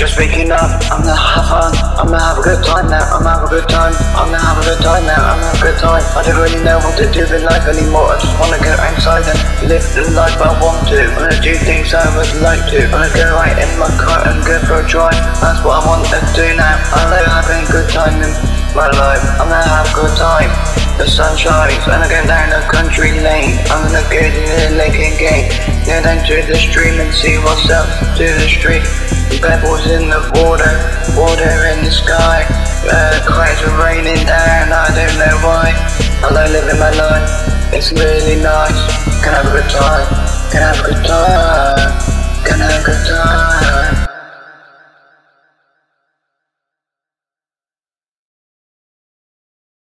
just waking up. I'm gonna have fun. I'm gonna have a good time now. I'm gonna have a good time. I'm gonna have a good time now. I'm gonna have a good time. I don't really know what to do with life anymore. I just wanna go outside and live the life I want to. I Wanna do things I would like to. I Wanna go right in my car and go for a drive. That's what I want to do now. I like having a good time in my life. I'm gonna have a good time. The sun shines and I go down a country lane. I'm gonna go to the lake again. Go down to the stream and see what's up to the street. Pebbles in the water, water in the sky. Uh, clouds are raining down, I don't know why. I like living my life, it's really nice. Can I have a good time, can I have a good time.